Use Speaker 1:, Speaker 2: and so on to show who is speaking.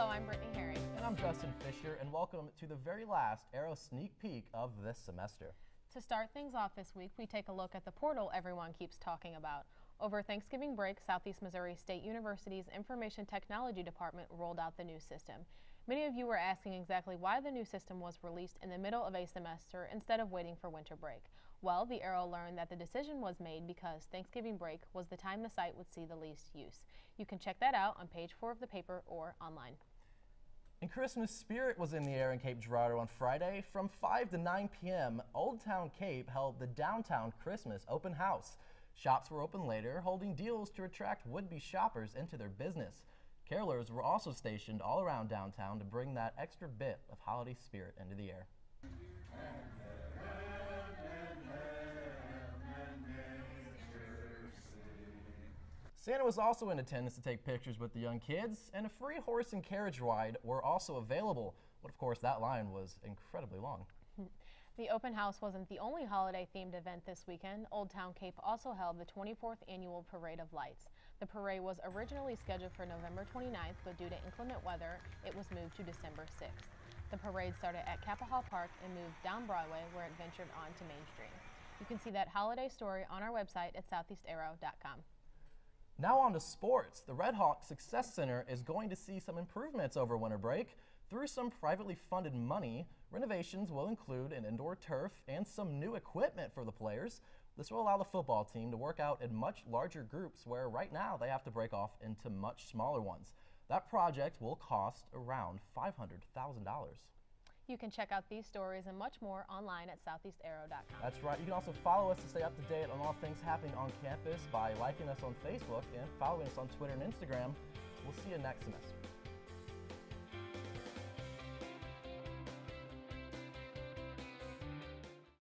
Speaker 1: Hello, I'm Brittany Herring.
Speaker 2: And I'm Justin Fisher, and welcome to the very last Arrow sneak peek of this semester.
Speaker 1: To start things off this week, we take a look at the portal everyone keeps talking about. Over Thanksgiving break, Southeast Missouri State University's Information Technology Department rolled out the new system. Many of you were asking exactly why the new system was released in the middle of a semester instead of waiting for winter break. Well, the Arrow learned that the decision was made because Thanksgiving break was the time the site would see the least use. You can check that out on page 4 of the paper or online.
Speaker 2: And Christmas spirit was in the air in Cape Girardeau on Friday. From 5 to 9 p.m., Old Town Cape held the Downtown Christmas Open House. Shops were open later, holding deals to attract would-be shoppers into their business. Carolers were also stationed all around downtown to bring that extra bit of holiday spirit into the air. Santa was also in attendance to take pictures with the young kids, and a free horse and carriage ride were also available. But of course, that line was incredibly long.
Speaker 1: The open house wasn't the only holiday themed event this weekend. Old Town Cape also held the 24th annual Parade of Lights. The parade was originally scheduled for November 29th, but due to inclement weather, it was moved to December 6th. The parade started at Capaha Park and moved down Broadway, where it ventured on to Main Street. You can see that holiday story on our website at southeastarrow.com.
Speaker 2: Now on to sports. The Red Hawk Success Center is going to see some improvements over winter break. Through some privately funded money, renovations will include an indoor turf and some new equipment for the players. This will allow the football team to work out in much larger groups where right now they have to break off into much smaller ones. That project will cost around $500,000.
Speaker 1: You can check out these stories and much more online at southeastarrow.com.
Speaker 2: That's right. You can also follow us to stay up to date on all things happening on campus by liking us on Facebook and following us on Twitter and Instagram. We'll see you next semester.